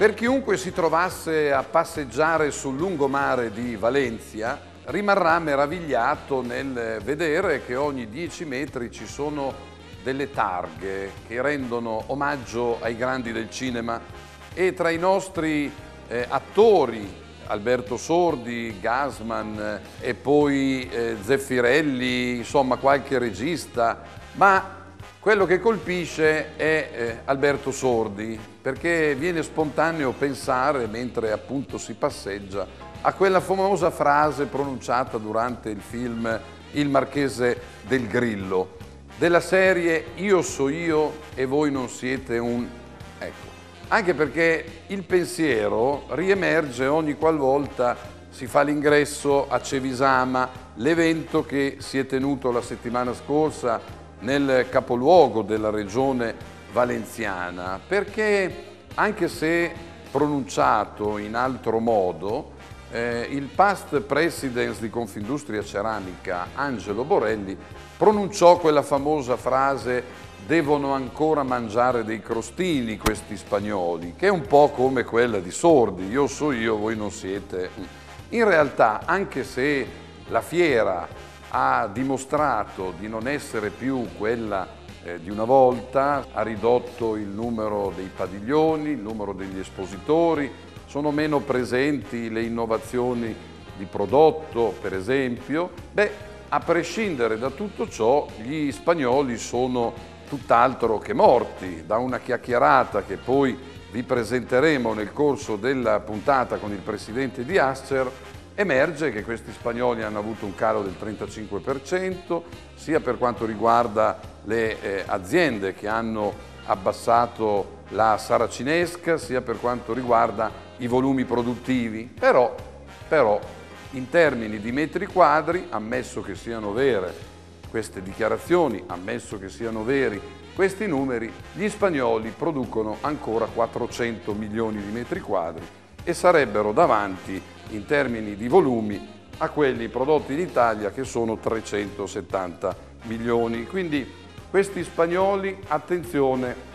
Per chiunque si trovasse a passeggiare sul lungomare di Valencia rimarrà meravigliato nel vedere che ogni 10 metri ci sono delle targhe che rendono omaggio ai grandi del cinema. E tra i nostri eh, attori Alberto Sordi, Gasman eh, e poi eh, Zeffirelli, insomma qualche regista, ma quello che colpisce è eh, Alberto Sordi, perché viene spontaneo pensare, mentre appunto si passeggia, a quella famosa frase pronunciata durante il film Il Marchese del Grillo, della serie Io so io e voi non siete un... Ecco, anche perché il pensiero riemerge ogni qualvolta si fa l'ingresso a Cevisama, l'evento che si è tenuto la settimana scorsa nel capoluogo della regione valenziana, perché anche se pronunciato in altro modo, eh, il past presidente di Confindustria Ceramica Angelo Borelli pronunciò quella famosa frase devono ancora mangiare dei crostini questi spagnoli, che è un po' come quella di Sordi, io so io, voi non siete. In realtà, anche se la fiera ha dimostrato di non essere più quella eh, di una volta, ha ridotto il numero dei padiglioni, il numero degli espositori, sono meno presenti le innovazioni di prodotto, per esempio. Beh, a prescindere da tutto ciò, gli spagnoli sono tutt'altro che morti, da una chiacchierata che poi vi presenteremo nel corso della puntata con il presidente di Ascer, Emerge che questi spagnoli hanno avuto un calo del 35%, sia per quanto riguarda le eh, aziende che hanno abbassato la saracinesca, sia per quanto riguarda i volumi produttivi. Però, però in termini di metri quadri, ammesso che siano vere queste dichiarazioni, ammesso che siano veri questi numeri, gli spagnoli producono ancora 400 milioni di metri quadri e sarebbero davanti in termini di volumi a quelli prodotti in Italia che sono 370 milioni. Quindi questi spagnoli, attenzione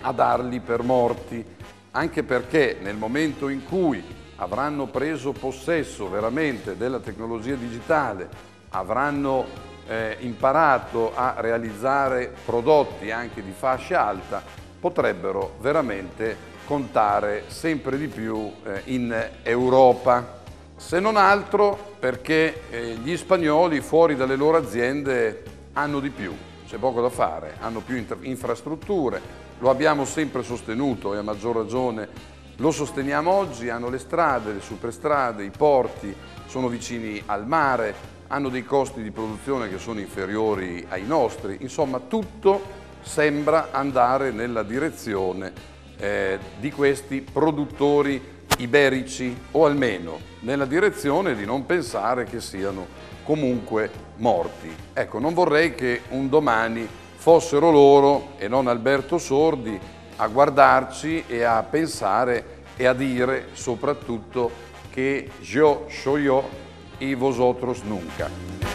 a darli per morti, anche perché nel momento in cui avranno preso possesso veramente della tecnologia digitale, avranno eh, imparato a realizzare prodotti anche di fascia alta, potrebbero veramente contare sempre di più eh, in Europa. Se non altro perché eh, gli spagnoli fuori dalle loro aziende hanno di più, c'è poco da fare, hanno più infrastrutture, lo abbiamo sempre sostenuto e a maggior ragione lo sosteniamo oggi, hanno le strade, le superstrade, i porti, sono vicini al mare, hanno dei costi di produzione che sono inferiori ai nostri, insomma tutto sembra andare nella direzione eh, di questi produttori iberici o almeno nella direzione di non pensare che siano comunque morti. Ecco, non vorrei che un domani fossero loro e non Alberto Sordi a guardarci e a pensare e a dire soprattutto che yo soy yo y vosotros nunca.